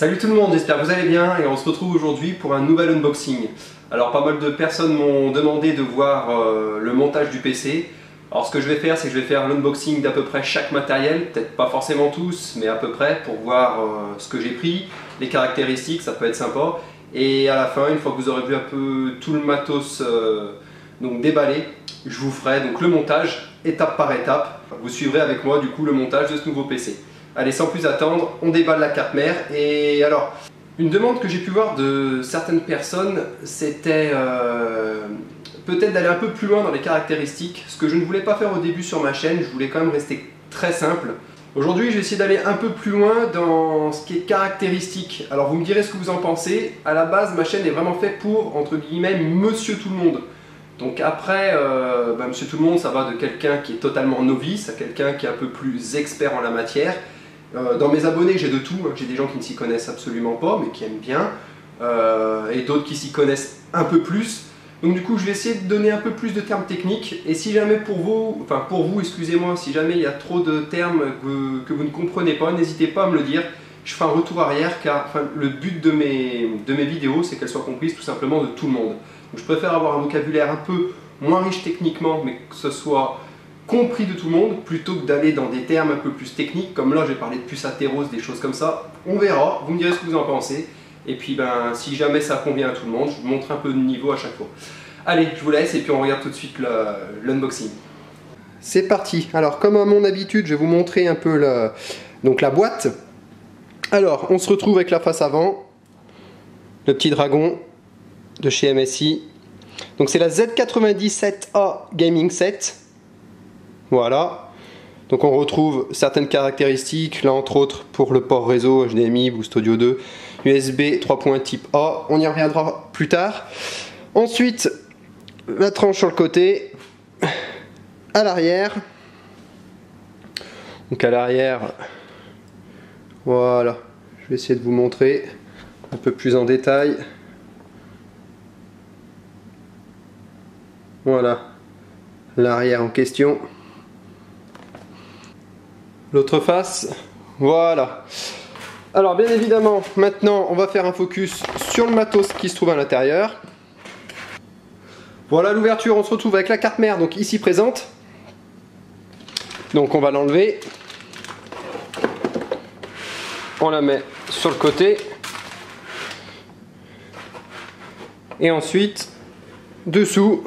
Salut tout le monde, j'espère que vous allez bien et on se retrouve aujourd'hui pour un nouvel unboxing. Alors pas mal de personnes m'ont demandé de voir euh, le montage du PC. Alors ce que je vais faire, c'est que je vais faire l'unboxing d'à peu près chaque matériel, peut-être pas forcément tous, mais à peu près pour voir euh, ce que j'ai pris, les caractéristiques, ça peut être sympa. Et à la fin, une fois que vous aurez vu un peu tout le matos euh, donc déballé, je vous ferai donc le montage étape par étape. Vous suivrez avec moi du coup le montage de ce nouveau PC. Allez, sans plus attendre, on déballe la carte mère. Et alors, une demande que j'ai pu voir de certaines personnes, c'était euh, peut-être d'aller un peu plus loin dans les caractéristiques. Ce que je ne voulais pas faire au début sur ma chaîne, je voulais quand même rester très simple. Aujourd'hui, je vais essayer d'aller un peu plus loin dans ce qui est caractéristique. Alors, vous me direz ce que vous en pensez. À la base, ma chaîne est vraiment faite pour, entre guillemets, monsieur tout le monde. Donc après, euh, bah, monsieur tout le monde, ça va de quelqu'un qui est totalement novice à quelqu'un qui est un peu plus expert en la matière. Euh, dans mes abonnés, j'ai de tout. Hein. J'ai des gens qui ne s'y connaissent absolument pas, mais qui aiment bien. Euh, et d'autres qui s'y connaissent un peu plus. Donc du coup, je vais essayer de donner un peu plus de termes techniques. Et si jamais pour vous, enfin pour vous, excusez-moi, si jamais il y a trop de termes que, vous ne comprenez pas, n'hésitez pas à me le dire. Je ferai un retour arrière car le but de mes, de mes vidéos, c'est qu'elles soient comprises tout simplement de tout le monde. Donc je préfère avoir un vocabulaire un peu moins riche techniquement, mais que ce soit compris de tout le monde plutôt que d'aller dans des termes un peu plus techniques comme là j'ai parlé de puce athérose, des choses comme ça. On verra, vous me direz ce que vous en pensez. Et puis ben si jamais ça convient à tout le monde, je vous montre un peu de niveau à chaque fois. Allez, je vous laisse et puis on regarde tout de suite l'unboxing. C'est parti. Alors comme à mon habitude, je vais vous montrer un peu la, donc la boîte. Alors, on se retrouve avec la face avant, le petit dragon de chez MSI. Donc c'est la Z97A Gaming Set. Voilà. Donc on retrouve certaines caractéristiques, là entre autres pour le port réseau HDMI, Boost Audio 2, USB 3. type A, on y reviendra plus tard. Ensuite, la tranche sur le côté, à l'arrière. Donc à l'arrière, voilà, je vais essayer de vous montrer un peu plus en détail. Voilà, l'arrière en question l'autre face. Voilà. Alors bien évidemment, maintenant on va faire un focus sur le matos qui se trouve à l'intérieur. Voilà l'ouverture, on se retrouve avec la carte mère, donc ici présente. Donc on va l'enlever. On la met sur le côté. Et ensuite, dessous,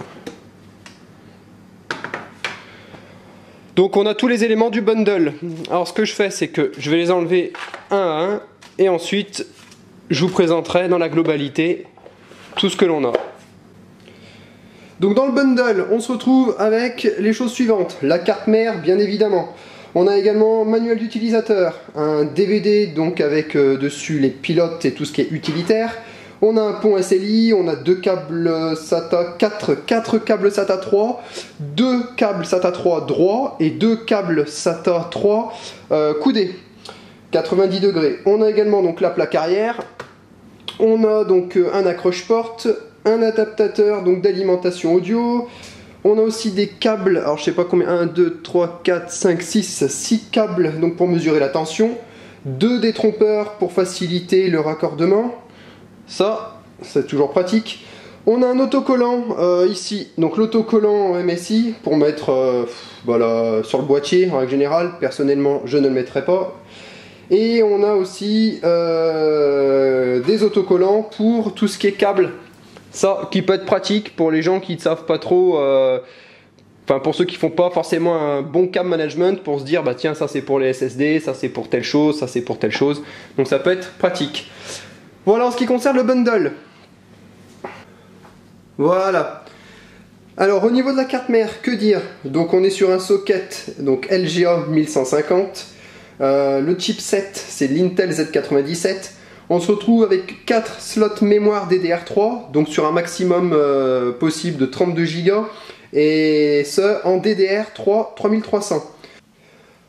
Donc on a tous les éléments du bundle. Alors ce que je fais, c'est que je vais les enlever un à un et ensuite je vous présenterai dans la globalité tout ce que l'on a. Donc dans le bundle, on se retrouve avec les choses suivantes. La carte mère, bien évidemment. On a également manuel d'utilisateur, un DVD donc avec euh, dessus les pilotes et tout ce qui est utilitaire, on a un pont SLI, on a deux câbles SATA 4, 4 câbles SATA 3, deux câbles SATA 3 droit et deux câbles SATA 3 euh, coudés. 90 degrés. On a également la plaque arrière. On a donc euh, un accroche-porte, un adaptateur donc d'alimentation audio. On a aussi des câbles, alors je sais pas combien, 1, 2, 3, 4, 5, 6, 6 câbles donc pour mesurer la tension. Deux détrompeurs pour faciliter le raccordement. Ça, c'est toujours pratique. On a un autocollant euh, ici, donc l'autocollant MSI pour mettre euh, sur le boîtier en règle générale. Personnellement, je ne le mettrai pas. Et on a aussi euh, des autocollants pour tout ce qui est câble. Ça, qui peut être pratique pour les gens qui ne savent pas trop. Enfin, pour ceux qui font pas forcément un bon câble management pour se dire, bah tiens, ça c'est pour les SSD, ça c'est pour telle chose, ça c'est pour telle chose. Donc ça peut être pratique. Voilà en ce qui concerne le bundle. Voilà. Alors au niveau de la carte mère, que dire? Donc on est sur un socket donc LGA 1150. Euh, le chipset c'est l'Intel Z97. On se retrouve avec 4 slots mémoire DDR3, donc sur un maximum euh, possible de 32 Go, et ce en DDR3 3300.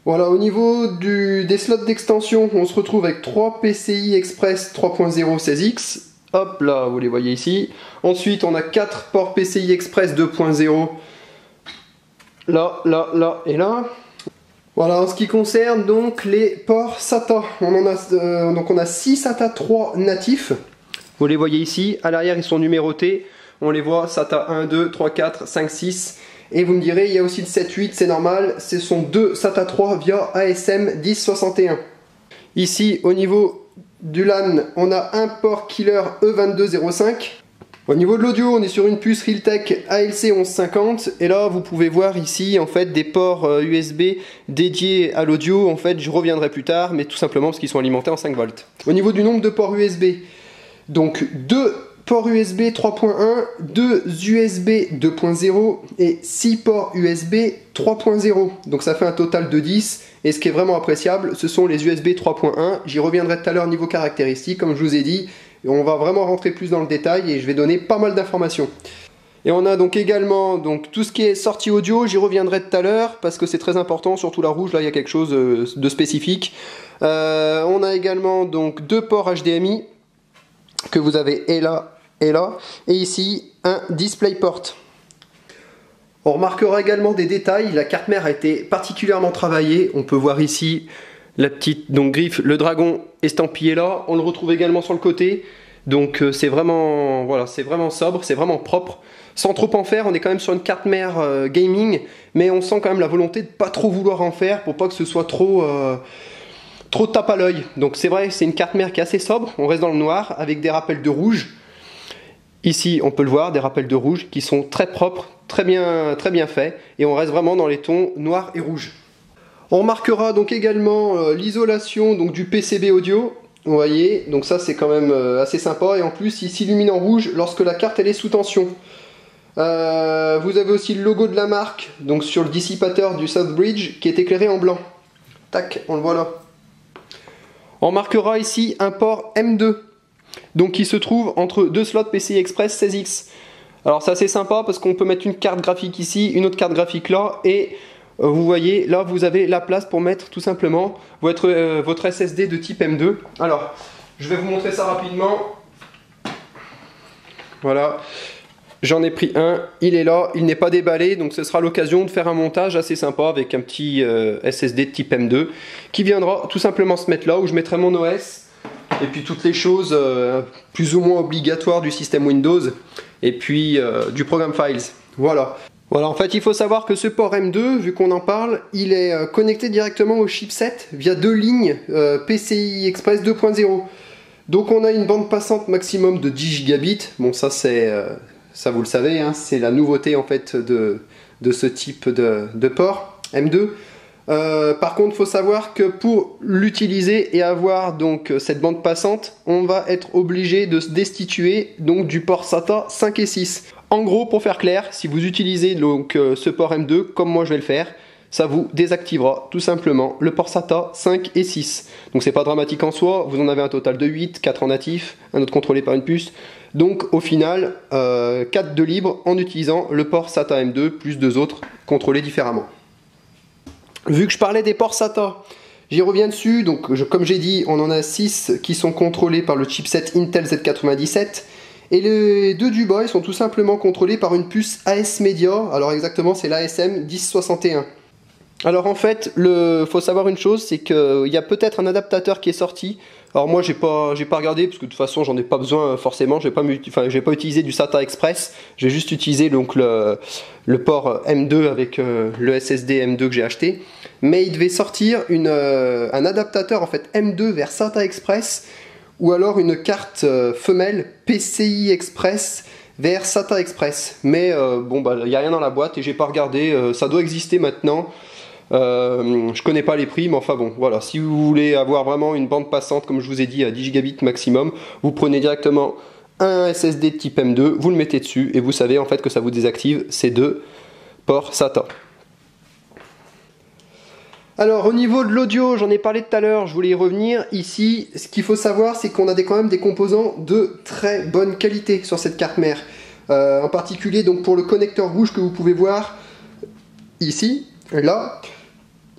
Voilà, au niveau des slots d'extension, on se retrouve avec 3 PCI Express 3.0 16X. Hop là, vous les voyez ici. Ensuite, on a 4 ports PCI Express 2.0. Là, là, là et là. Voilà, en ce qui concerne donc les ports SATA, on en a, euh, donc on a 6 SATA 3 natifs. Vous les voyez ici, à l'arrière ils sont numérotés. On les voit SATA 1, 2, 3, 4, 5, 6. Et vous me direz, il y a aussi le 7, 8, c'est normal. Ce sont deux SATA 3 via ASM 1061. Ici, au niveau du LAN, on a un port killer E2205 au niveau de l'audio, on est sur une puce Realtek ALC 1150 et là vous pouvez voir ici en fait des ports USB euh, dédiés à l'audio. En fait, je reviendrai plus tard, mais tout simplement parce qu'ils sont alimentés en 5 volts. Au niveau du nombre de ports USB, donc deux ports USB 3.1, 2 USB 2.0 et 6 ports USB 3.0. Donc ça fait un total de 10. Et ce qui est vraiment appréciable, ce sont les USB 3.1. J'y reviendrai tout à l'heure niveau caractéristiques, comme je vous ai dit on va vraiment rentrer plus dans le détail et je vais donner pas mal d'informations. Et on a donc également donc, tout ce qui est sortie audio, j'y reviendrai tout à l'heure parce que c'est très important, surtout la rouge, là il y a quelque chose euh, de spécifique. Euh, on a également donc deux ports HDMI que vous avez et là et là, et ici un DisplayPort. On remarquera également des détails, la carte mère a été particulièrement travaillée, on peut voir ici la petite donc griffe, le dragon estampillé là. On le retrouve également sur le côté. Donc euh, c'est vraiment voilà, vraiment sobre, c'est vraiment propre. Sans trop en faire, on est quand même sur une carte mère euh, gaming, mais on sent quand même la volonté de pas trop vouloir en faire pour pas que ce soit trop euh, trop tape à l'œil. Donc c'est vrai, c'est une carte mère qui est assez sobre. On reste dans le noir avec des rappels de rouge. Ici, on peut le voir, des rappels de rouge qui sont très propres, très bien, très bien faits, et on reste vraiment dans les tons noir et rouge. On marquera donc également euh, l'isolation du PCB audio. Vous voyez, donc ça c'est quand même euh, assez sympa et en plus il s'illumine en rouge lorsque la carte elle est sous tension. Euh, vous avez aussi le logo de la marque donc sur le dissipateur du Southbridge qui est éclairé en blanc. Tac, on le voit là. On marquera ici un port M2 donc qui se trouve entre deux slots PCI Express 16X. Alors c'est sympa parce qu'on peut mettre une carte graphique ici, une autre carte graphique là et euh, vous voyez, là vous avez la place pour mettre tout simplement votre, euh, SSD de type M2. Alors, je vais vous montrer ça rapidement. Voilà, j'en ai pris un, il est là, il n'est pas déballé, donc ce sera l'occasion de faire un montage assez sympa avec un petit euh, SSD de type M2 qui viendra tout simplement se mettre là où je mettrai mon OS et puis toutes les choses plus ou moins obligatoires du système Windows et puis du programme Files. Voilà. Voilà, en fait, il faut savoir que ce port M2, vu qu'on en parle, il est euh, connecté directement au chipset via deux lignes euh, PCI Express 2.0. Donc on a une bande passante maximum de 10 gigabits. Bon, ça c'est, euh, ça vous le savez, hein, c'est la nouveauté en fait de, de ce type de, de port M2. Par contre, faut savoir que pour l'utiliser et avoir donc cette bande passante, on va être obligé de se destituer donc du port SATA 5 et 6. En gros, pour faire clair, si vous utilisez donc euh, ce port M2, comme moi je vais le faire, ça vous désactivera tout simplement le port SATA 5 et 6. Donc c'est pas dramatique en soi, vous en avez un total de 8, 4 en natif, un autre contrôlé par une puce. Donc au final, 4 euh, de libre en utilisant le port SATA M2 plus deux autres contrôlés différemment. Vu que je parlais des ports SATA, j'y reviens dessus. Donc comme j'ai dit, on en a 6 qui sont contrôlés par le chipset Intel Z97 et les deux du sont tout simplement contrôlés par une puce AS Media. Alors exactement, c'est l'ASM 1061. Alors en fait, il faut savoir une chose, c'est qu'il y a peut-être un adaptateur qui est sorti. Alors moi, j'ai pas, pas regardé parce que de toute façon, j'en ai pas besoin forcément. J'ai pas, enfin, pas utilisé du SATA Express. J'ai juste utilisé donc le, port M2 avec euh, le SSD M2 que j'ai acheté. Mais il devait sortir une, euh, un adaptateur en fait M2 vers SATA Express ou alors une carte euh, femelle PCI Express vers SATA Express. Mais euh, bon, bah, il n'y a rien dans la boîte et j'ai pas regardé. Euh, ça doit exister maintenant. Je connais pas les prix, mais enfin bon, voilà. Si vous voulez avoir vraiment une bande passante, comme je vous ai dit, à 10 gigabits maximum, vous prenez directement un SSD type M2, vous le mettez dessus et vous savez en fait que ça vous désactive ces deux ports SATA. Alors au niveau de l'audio, j'en ai parlé tout à l'heure, je voulais y revenir. Ici, ce qu'il faut savoir, c'est qu'on a des, quand même des composants de très bonne qualité sur cette carte mère. Euh, en particulier donc pour le connecteur rouge que vous pouvez voir ici, là.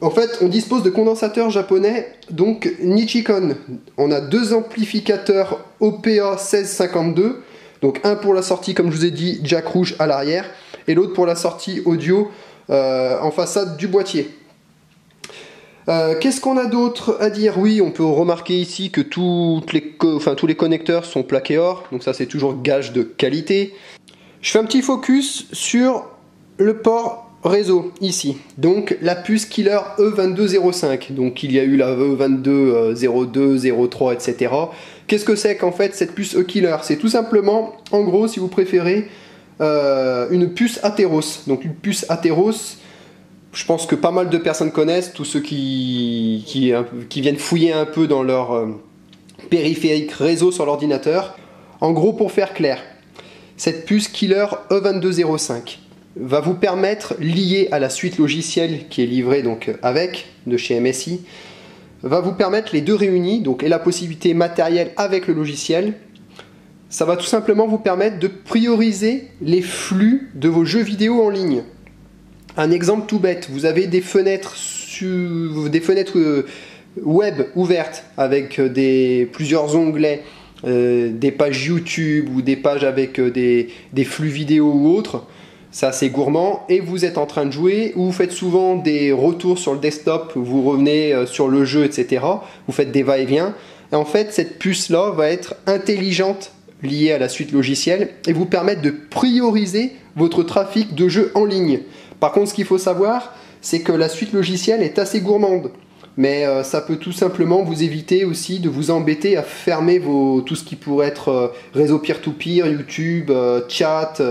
En fait, on dispose de condensateurs japonais, donc Nichicon. On a deux amplificateurs OPA 1652, donc un pour la sortie, comme je vous ai dit, jack rouge à l'arrière, et l'autre pour la sortie audio euh, en façade du boîtier. Euh, qu'est-ce qu'on a d'autre à dire? Oui, on peut remarquer ici que tous les connecteurs sont plaqués or, donc ça c'est toujours gage de qualité. Je fais un petit focus sur le port réseau ici. Donc la puce Killer E2205. Donc il y a eu la E2202, 03, etc. Qu'est-ce que c'est qu'en fait cette puce E-Killer? C'est tout simplement, en gros, si vous préférez, euh, une puce Atheros. Donc une puce Atheros je pense que pas mal de personnes connaissent, tous ceux qui, viennent fouiller un peu dans leur euh, périphérique réseau sur l'ordinateur. En gros, pour faire clair, cette puce Killer E2205 va vous permettre, lié à la suite logicielle qui est livrée donc avec de chez MSI, va vous permettre les deux réunis, donc et la possibilité matérielle avec le logiciel. Ça va tout simplement vous permettre de prioriser les flux de vos jeux vidéo en ligne. Un exemple tout bête, vous avez des fenêtres, des fenêtres euh, web ouvertes avec euh, des, plusieurs onglets, euh, des pages YouTube ou des pages avec des, flux vidéo ou autres. Ça c'est gourmand et vous êtes en train de jouer ou vous faites souvent des retours sur le desktop, vous revenez sur le jeu, etc. Vous faites des va-et-vient. Et en fait, cette puce-là va être intelligente liée à la suite logicielle et vous permettre de prioriser votre trafic de jeux en ligne. Par contre, ce qu'il faut savoir, c'est que la suite logicielle est assez gourmande. Mais euh, ça peut tout simplement vous éviter aussi de vous embêter à fermer vos, tout ce qui pourrait être euh, réseau peer-to-peer, YouTube, euh, chat,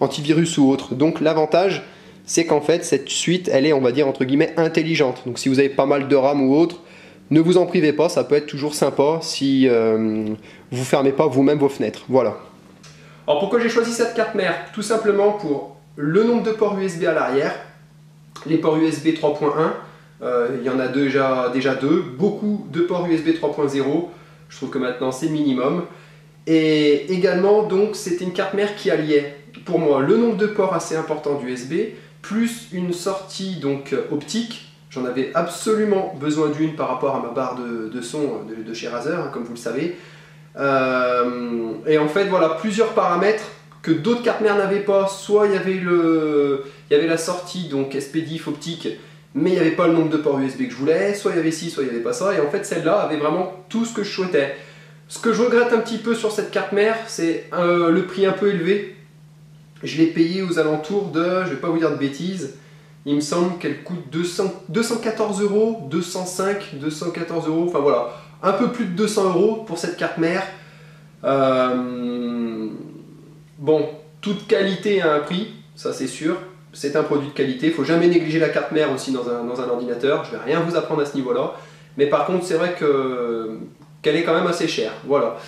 antivirus ou autre. Donc l'avantage, c'est qu'en fait, cette suite, elle est, on va dire, entre guillemets, intelligente. Donc si vous avez pas mal de RAM ou autre, ne vous en privez pas, ça peut être toujours sympa si vous fermez pas vous-même vos fenêtres. Voilà. Alors pourquoi j'ai choisi cette carte mère? Tout simplement pour le nombre de ports USB à l'arrière, les ports USB 3.1, euh, il y en a déjà, déjà deux, beaucoup de ports USB 3.0, je trouve que maintenant c'est minimum. Et également, donc, c'était une carte mère qui alliait, pour moi, le nombre de ports assez important d'USB, plus une sortie donc optique. J'en avais absolument besoin d'une par rapport à ma barre de, son de, chez Razer, hein, comme vous le savez. Euh, et en fait, voilà, plusieurs paramètres que d'autres cartes mères n'avaient pas. Soit il y avait le, il y avait la sortie donc SPDIF optique, mais il n'y avait pas le nombre de ports USB que je voulais. Soit il y avait ci, soit il n'y avait pas ça. Et en fait, celle-là avait vraiment tout ce que je souhaitais. Ce que je regrette un petit peu sur cette carte mère, c'est euh, le prix un peu élevé. Je l'ai payé aux alentours de, je vais pas vous dire de bêtises, il me semble qu'elle coûte 200, 214 euros, 205, 214 euros, enfin voilà, un peu plus de 200 euros pour cette carte mère. Euh, Bon, toute qualité a un prix, ça c'est sûr. C'est un produit de qualité. Il faut jamais négliger la carte mère aussi dans un, ordinateur. Je vais rien vous apprendre à ce niveau-là. Mais par contre, c'est vrai qu'elle est quand même assez chère. Voilà.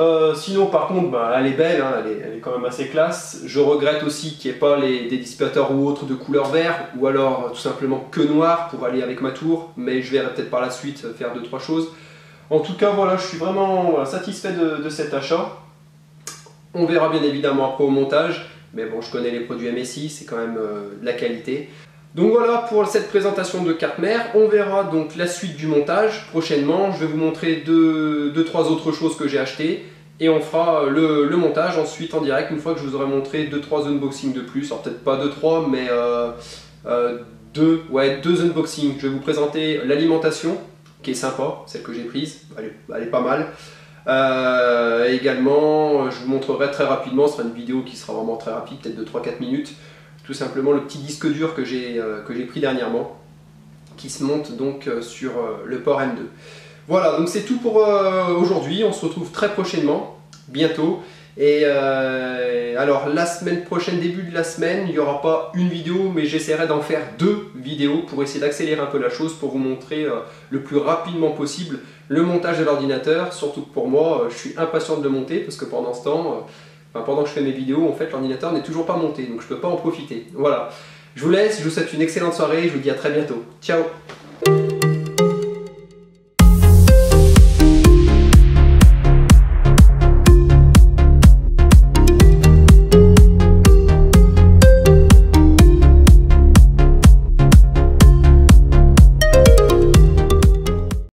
Euh, sinon, par contre, bah, elle est belle, hein. elle, est, quand même assez classe. Je regrette aussi qu'il n'y ait pas les, des distributeurs ou autres de couleur vert, ou alors tout simplement que noir pour aller avec ma tour. Mais je verrai peut-être par la suite faire deux trois choses. En tout cas, voilà, je suis vraiment satisfait de cet achat. On verra bien évidemment après au montage, mais bon, je connais les produits MSI, c'est quand même euh, de la qualité. Donc voilà pour cette présentation de carte mère. On verra donc la suite du montage prochainement. Je vais vous montrer deux, trois autres choses que j'ai achetées et on fera le, montage ensuite en direct une fois que je vous aurai montré deux trois unboxings de plus. Alors peut-être pas deux trois, mais euh, euh, deux, ouais, deux unboxings. Je vais vous présenter l'alimentation qui est sympa, celle que j'ai prise, elle est pas mal. Euh, également, je vous montrerai très rapidement, ce sera une vidéo qui sera vraiment très rapide, peut-être de 3-4 minutes, tout simplement le petit disque dur que j'ai euh, pris dernièrement, qui se monte donc euh, sur le port M2. Voilà, donc c'est tout pour aujourd'hui, on se retrouve très prochainement, bientôt. Et alors la semaine prochaine, début de la semaine, il n'y aura pas une vidéo, mais j'essaierai d'en faire deux vidéos pour essayer d'accélérer un peu la chose, pour vous montrer le plus rapidement possible le montage de l'ordinateur, surtout que pour moi, euh, je suis impatient de le monter parce que pendant ce temps, pendant que je fais mes vidéos, en fait, l'ordinateur n'est toujours pas monté, donc je ne peux pas en profiter. Voilà. Je vous laisse, je vous souhaite une excellente soirée, je vous dis à très bientôt. Ciao